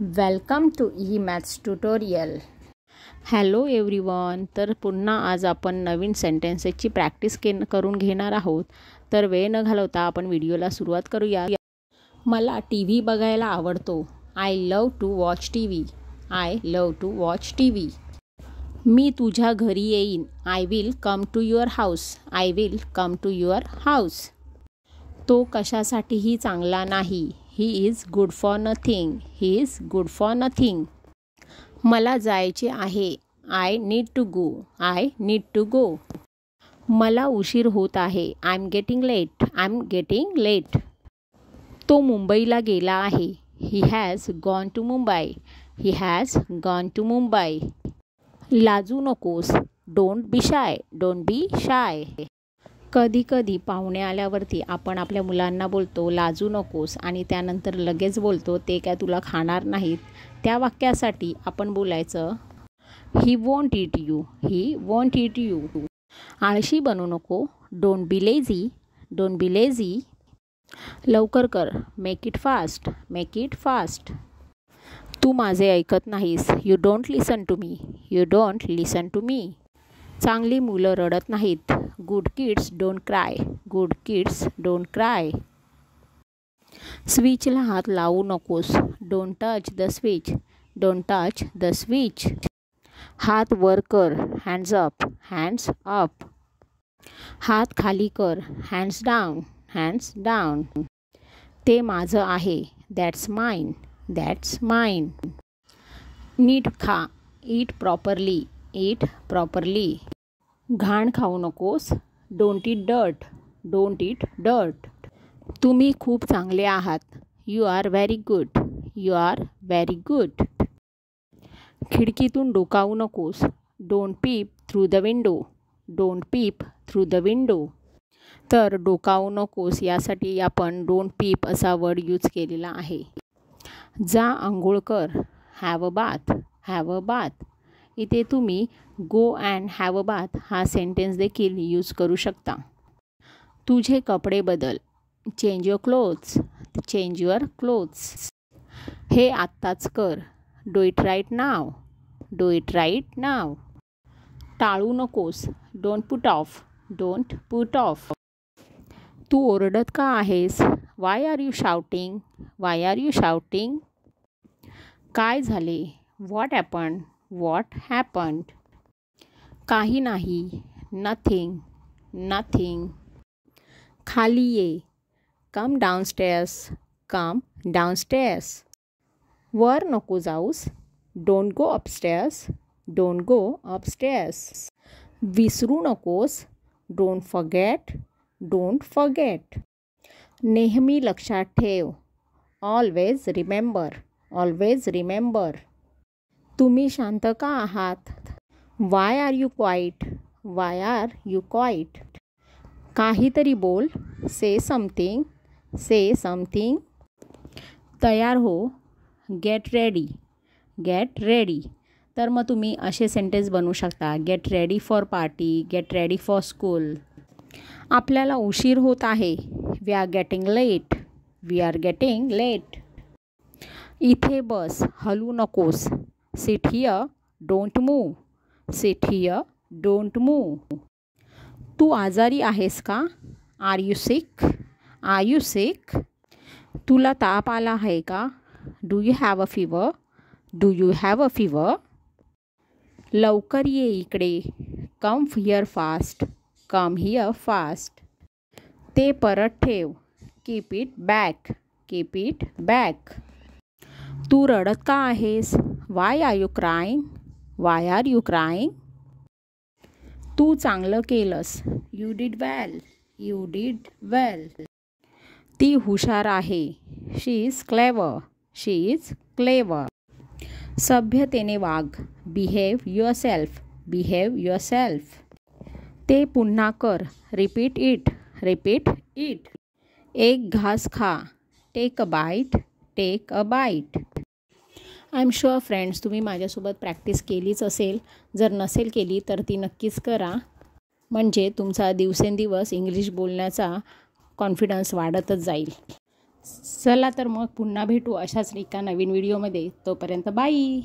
Welcome to e maths tutorial. Hello everyone तर पुन्हा आज आपण नवीन सेंटेन्सेसची प्रॅक्टिस के करून घेणार आहोत. तर वेळ न घालवता आपण व्हिडिओला सुरुवात करूया. मला टी व्ही बघायला आवडतो. I love to watch T V. I love to watch T V. मी तुझ्या घरी येईन. I will come to your house. I will come to your house. तो कशासाठीही चांगला नाही. He is good for nothing he is good for nothing मला जायचे आहे. I need to go I need to go मला उशीर होत आहे. I am getting late I am getting late तो मुंबईला गेला आहे. He has gone to Mumbai he has gone to Mumbai लाजू नकोस. Don't be shy don't be shy कधी कधी पाहुणे आल्यावरती आपण आपल्या मुलांना बोलतो लाजू नकोस. आणि त्यानंतर लगेच बोलतो ते काय तुला खाणार नाहीत. त्या वाक्यासाठी आपण बोलायचं he want it you he want it you आळशी बनू नको. Don't be lazy don't be lazy लवकर कर. Make it fast make it fast तू माझे ऐकत नाहीस. You don't listen to me you don't listen to me चांगली मुलं रडत नाहीत. Good kids don't cry good kids don't cry स्विचला हात लावू नकोस. Don't touch the switch don't touch the switch हात वर कर. हँड्स अप हँड्स अप हात खाली कर. हँड्स डाऊन हँड्स डाऊन ते माझं आहे. दॅट्स माइन दॅट्स माइन नीट खा. ईट प्रॉपरली ईट प्रॉपरली घाण खाऊ नकोस. Don't eat dirt don't eat dirt तुम्ही खूप चांगले आहात. You are very good you are very good खिडकीतून डोकावू नकोस. Don't peep through the window don't peep through the window तर डोकावू नकोस. यासाठी आपण डोंट पीप असा वर्ड यूज केलेला आहे. जा आंघोळ कर. Have a bath have a bath इथे तुम्ही go and have a bath हा सेंटेन्स देखील यूज करू शकता. तुझे कपडे बदल. Change your clothes change your clothes हे आत्ताच कर. डो इट राईट नाव डो इट राईट नाव टाळू नकोस. Don't put off don't put off तू ओरडत का आहेस? Why are you shouting why are you shouting काय झाले? व्हॉट ॲपन वॉट हॅपन्ड काही नाही. नथिंग नथिंग खाली ये. कम डाउनस्टेअर्स कम डाउनस्टेअर्स वर नको जाऊस. डोंट गो अपस्टेअर्स डोंट गो अपस्टेअर्स विसरू नकोस. डोंट फगेट डोंट फगेट नेहमी लक्षात ठेव. ऑलवेज रिमेंबर ऑलवेज रिमेंबर तुम्ही शांत का आहात? Why are you quiet why are you quiet काहीतरी बोल. से समथिंग से समथिंग तयार हो. गेट रेडी गेट रेडी तर मग तुम्ही असे सेंटेन्स बनवू शकता. Get ready for party get ready for school आपल्याला उशीर होत आहे. We are getting late we are getting late इथे बस. हलू नकोस. Sit here don't move sit here don't move तू आजारी आहेस का? Are you sick are you sick तुला ताप आला आहे का? Do you have a fever do you have a fever लवकर ये इकडे. Come here fast come here fast ते परत ठेव. Keep it back keep it back तू रडत का आहेस? Why are you crying why are you crying तू चांगलं केलंस. You did well you did well ती हुशार आहे. She is clever she is clever सभ्यतेने वाघ. Behave yourself behave yourself ते पुन्हा कर. रिपीट इट रिपीट इट एक घास खा. Take a bite take a bite I am sure friends तुम्ही माझ्यासोबत प्रॅक्टिस केलीच असेल. जर नसेल केली तर ती नक्कीच करा. म्हणजे तुमचा दिवसेंदिवस इंग्लिश बोलण्याचा कॉन्फिडन्स वाढतच जाईल. चला तर मग पुन्हा भेटू अशाच एका नवीन व्हिडिओमध्ये तोपर्यंत बाई